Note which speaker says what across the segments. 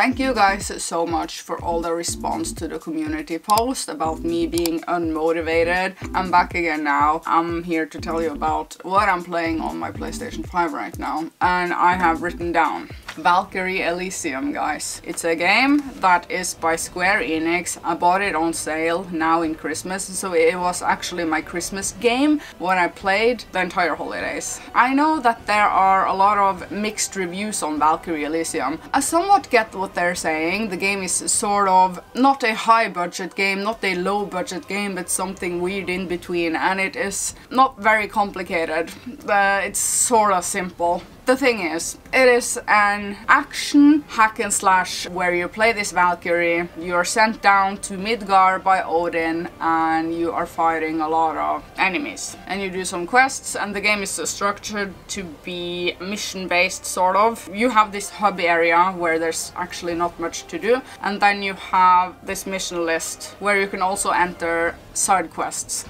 Speaker 1: Thank you guys so much for all the response to the community post about me being unmotivated. I'm back again now. I'm here to tell you about what I'm playing on my PlayStation 5 right now. And I have written down Valkyrie Elysium, guys. It's a game that is by Square Enix. I bought it on sale now in Christmas, so it was actually my Christmas game when I played the entire holidays. I know that there are a lot of mixed reviews on Valkyrie Elysium. I somewhat get what they're saying. The game is sort of not a high budget game, not a low budget game, but something weird in between, and it is not very complicated. Uh, it's sort of simple. The thing is, it is an action hack and slash where you play this Valkyrie, you are sent down to Midgard by Odin and you are fighting a lot of enemies. And you do some quests and the game is structured to be mission based sort of. You have this hub area where there's actually not much to do and then you have this mission list where you can also enter side quests.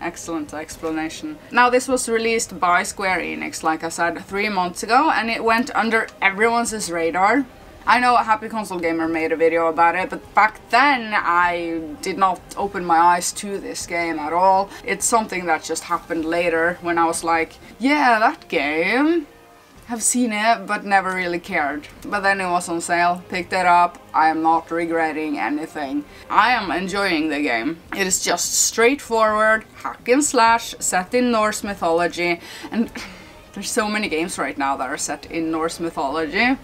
Speaker 1: Excellent explanation. Now this was released by Square Enix, like I said, three months ago, and it went under everyone's radar. I know a Happy Console Gamer made a video about it, but back then I did not open my eyes to this game at all. It's something that just happened later when I was like, yeah, that game have seen it but never really cared. But then it was on sale, picked it up, I am not regretting anything. I am enjoying the game. It is just straightforward, hack and slash, set in Norse mythology, and there's so many games right now that are set in Norse mythology.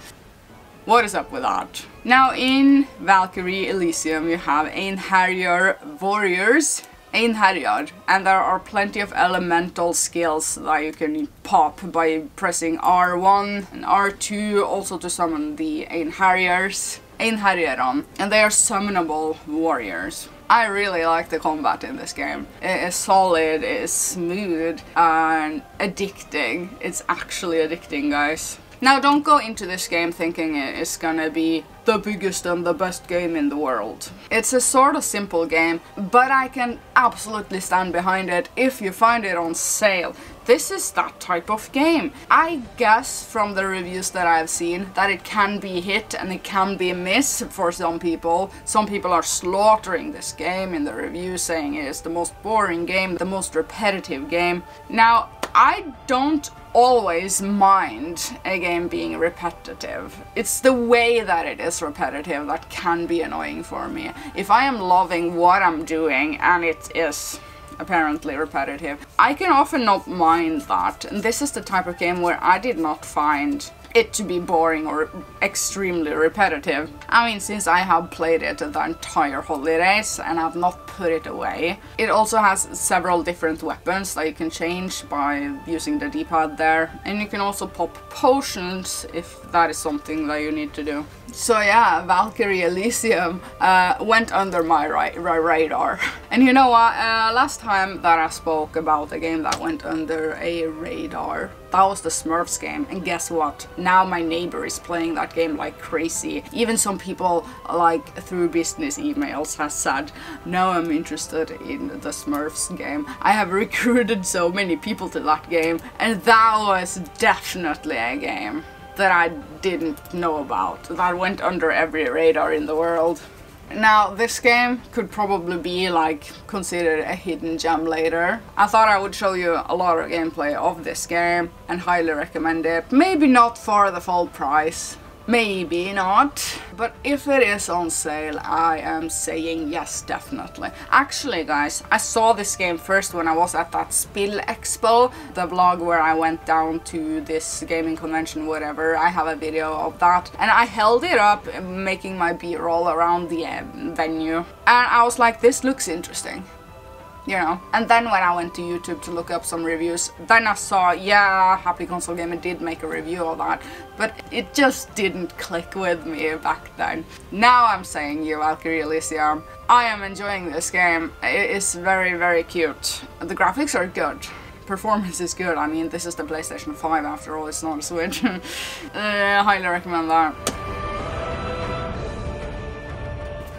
Speaker 1: What is up with that? Now in Valkyrie Elysium you have Einherjar warriors Einherjar and there are plenty of elemental skills that you can pop by pressing R1 and R2 also to summon the Einherjars. Einherjaron and they are summonable warriors. I really like the combat in this game. It is solid, it is smooth and addicting. It's actually addicting guys. Now don't go into this game thinking it is gonna be the biggest and the best game in the world. It's a sort of simple game, but I can absolutely stand behind it if you find it on sale. This is that type of game. I guess from the reviews that I've seen that it can be hit and it can be a miss for some people. Some people are slaughtering this game in the reviews saying it is the most boring game, the most repetitive game. Now, I don't always mind a game being repetitive. It's the way that it is repetitive that can be annoying for me. If I am loving what I'm doing and it is apparently repetitive, I can often not mind that. And this is the type of game where I did not find it to be boring or extremely repetitive. I mean, since I have played it the entire holidays and I've not put it away. It also has several different weapons that you can change by using the D-pad there. And you can also pop potions if that is something that you need to do. So yeah, Valkyrie Elysium uh, went under my ra ra radar. And you know what, uh, last time that I spoke about a game that went under a radar, that was the Smurfs game. And guess what? Now my neighbor is playing that game like crazy. Even some people, like through business emails, has said, no, I'm interested in the Smurfs game. I have recruited so many people to that game, and that was definitely a game that I didn't know about, that went under every radar in the world. Now, this game could probably be like considered a hidden gem later. I thought I would show you a lot of gameplay of this game and highly recommend it. Maybe not for the full price, Maybe not, but if it is on sale, I am saying yes, definitely. Actually, guys, I saw this game first when I was at that Spill Expo, the vlog where I went down to this gaming convention, whatever. I have a video of that, and I held it up, making my b-roll around the um, venue, and I was like, this looks interesting you know. And then when I went to YouTube to look up some reviews, then I saw, yeah, Happy Console Gamer did make a review of that, but it just didn't click with me back then. Now I'm saying you, Valkyrie Elysium, I am enjoying this game. It is very, very cute. The graphics are good. Performance is good. I mean, this is the PlayStation 5 after all, it's not a Switch. uh, highly recommend that.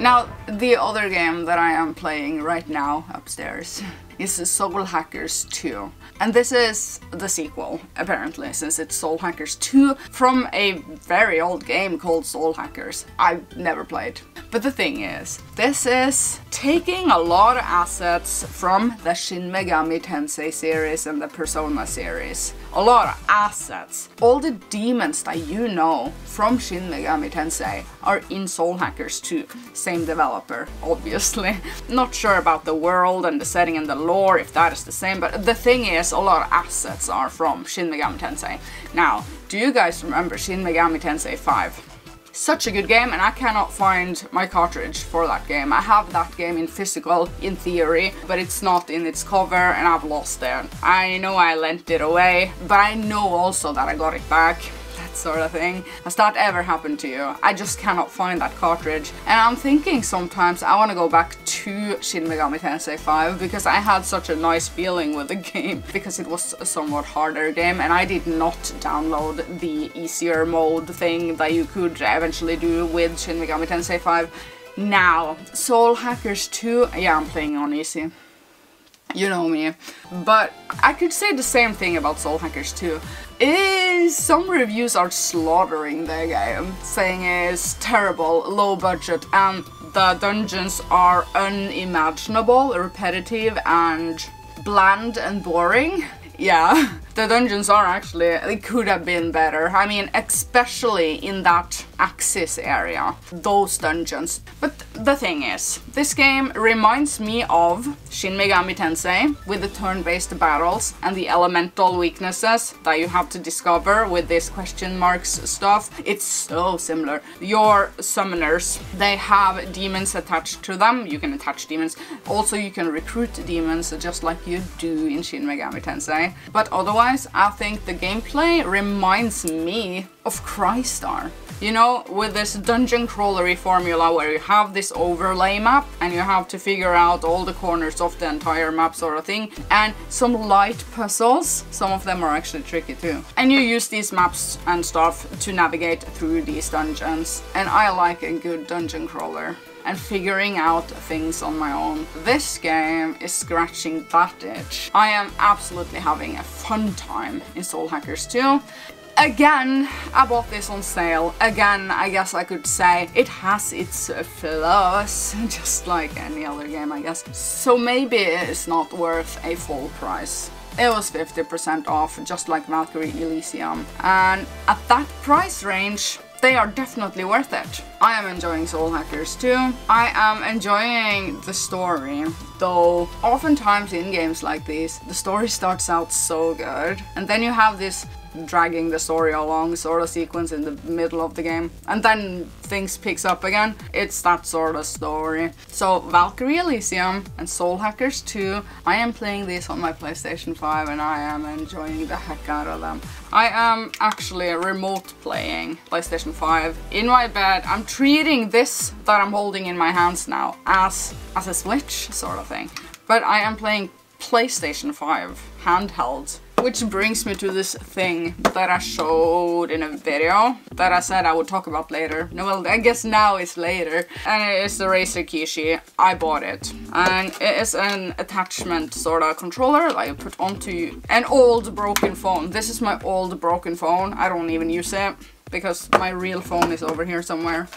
Speaker 1: Now, the other game that I am playing right now upstairs is Soul Hackers 2. And this is the sequel, apparently, since it's Soul Hackers 2 from a very old game called Soul Hackers. I've never played. But the thing is, this is taking a lot of assets from the Shin Megami Tensei series and the Persona series. A lot of assets. All the demons that you know from Shin Megami Tensei are in Soul Hackers 2. Same developer, obviously. Not sure about the world and the setting and the lore, if that is the same, but the thing is, a lot of assets are from Shin Megami Tensei. Now, do you guys remember Shin Megami Tensei 5? Such a good game and I cannot find my cartridge for that game. I have that game in physical, in theory, but it's not in its cover and I've lost it. I know I lent it away, but I know also that I got it back That sort of thing. Has that ever happened to you? I just cannot find that cartridge. And I'm thinking sometimes I want to go back to Shin Megami Tensei 5 because I had such a nice feeling with the game because it was a somewhat harder game and I did not download the easier mode thing that you could eventually do with Shin Megami Tensei 5. Now, Soul Hackers 2, yeah I'm playing on easy you know me. But I could say the same thing about Soul Hackers 2 is some reviews are slaughtering the game, saying it's terrible, low budget, and the dungeons are unimaginable, repetitive, and bland and boring. Yeah, the dungeons are actually, they could have been better. I mean, especially in that Axis area, those dungeons. But the thing is, this game reminds me of Shin Megami Tensei with the turn-based battles and the elemental weaknesses that you have to discover with this question marks stuff. It's so similar. Your summoners, they have demons attached to them. You can attach demons. Also, you can recruit demons just like you do in Shin Megami Tensei. But otherwise, I think the gameplay reminds me of Crystar. You know, with this dungeon crawlery formula where you have this overlay map and you have to figure out all the corners of the entire map sort of thing and some light puzzles, some of them are actually tricky too. And you use these maps and stuff to navigate through these dungeons and I like a good dungeon crawler and figuring out things on my own. This game is scratching that itch. I am absolutely having a fun time in Soul Hackers 2 Again, I bought this on sale. Again, I guess I could say it has its flaws, just like any other game, I guess. So maybe it's not worth a full price. It was 50% off, just like Valkyrie Elysium. And at that price range, they are definitely worth it. I am enjoying Soul Hackers 2. I am enjoying the story, though oftentimes in games like these, the story starts out so good, and then you have this dragging the story along sort of sequence in the middle of the game and then things picks up again. It's that sort of story. So Valkyrie Elysium and Soul Hackers 2 I am playing these on my PlayStation 5 and I am enjoying the heck out of them. I am actually remote playing PlayStation 5 in my bed. I'm treating this that I'm holding in my hands now as as a switch sort thing but I am playing PlayStation 5 handheld which brings me to this thing that I showed in a video that I said I would talk about later. No, well, I guess now it's later. And it is the Razer Kishi. I bought it. And it is an attachment sort of controller that you put onto an old broken phone. This is my old broken phone. I don't even use it because my real phone is over here somewhere.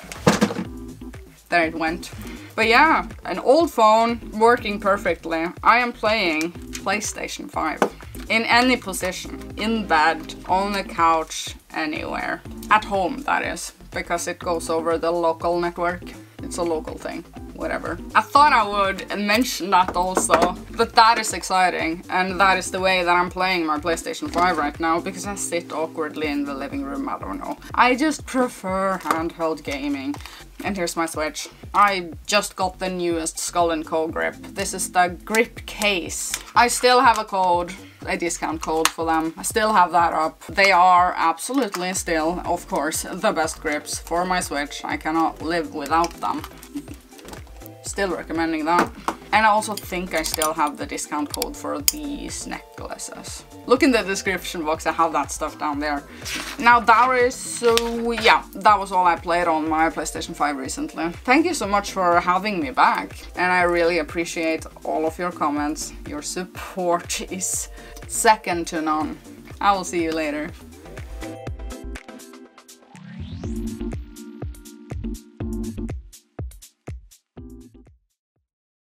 Speaker 1: There it went. But yeah, an old phone working perfectly. I am playing PlayStation 5 in any position, in bed, on the couch, anywhere. At home, that is, because it goes over the local network. It's a local thing, whatever. I thought I would mention that also, but that is exciting, and that is the way that I'm playing my PlayStation 5 right now, because I sit awkwardly in the living room, I don't know. I just prefer handheld gaming. And here's my Switch. I just got the newest Skull & Co grip. This is the grip case. I still have a code a discount code for them. I still have that up. They are absolutely still, of course, the best grips for my Switch. I cannot live without them. Still recommending that. And I also think I still have the discount code for these necklaces. Look in the description box, I have that stuff down there. Now that is, so yeah, that was all I played on my PlayStation 5 recently. Thank you so much for having me back. And I really appreciate all of your comments. Your support is second to none. I will see you later.